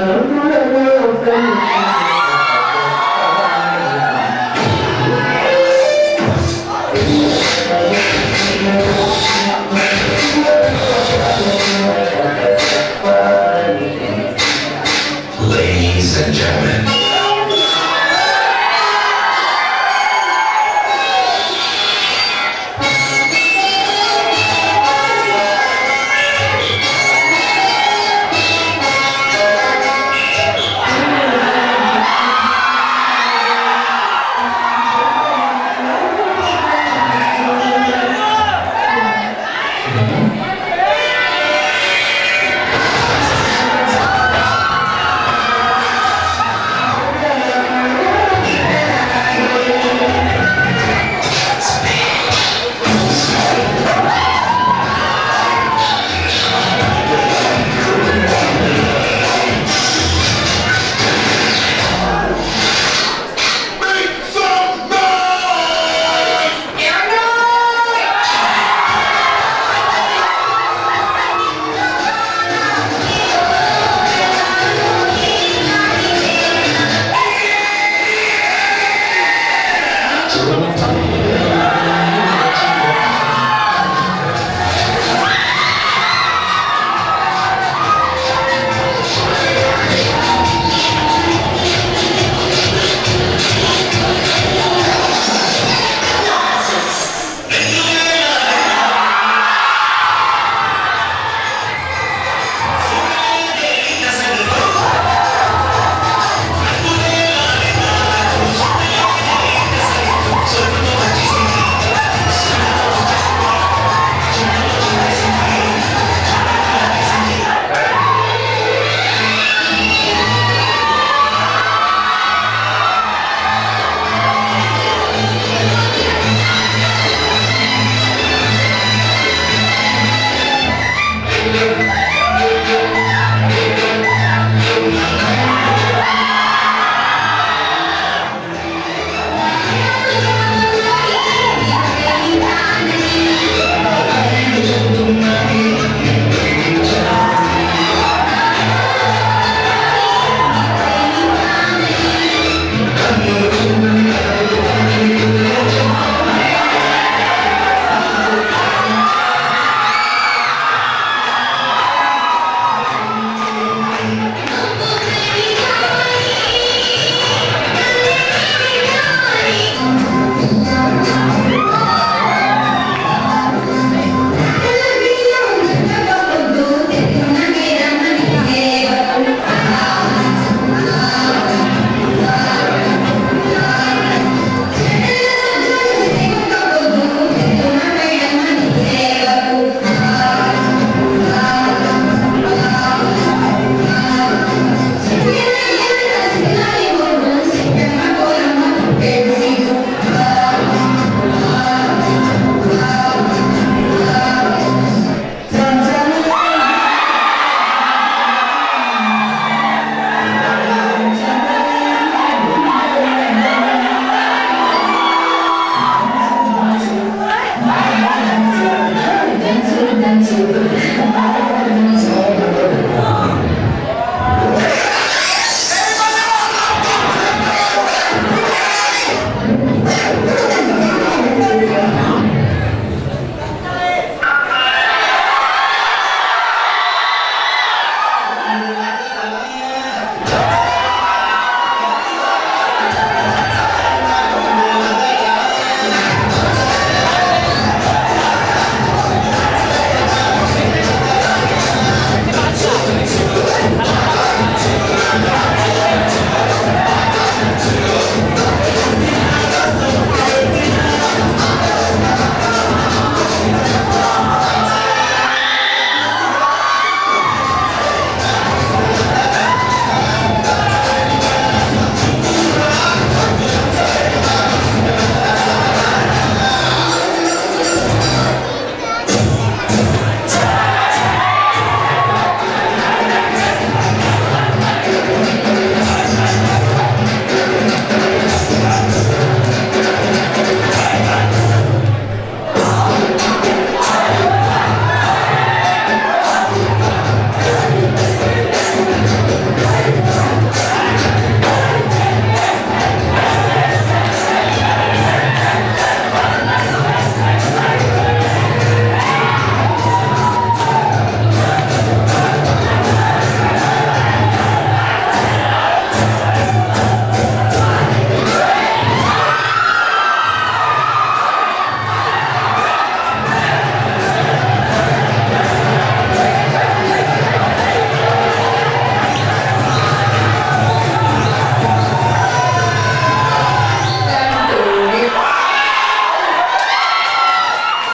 nước nước sinh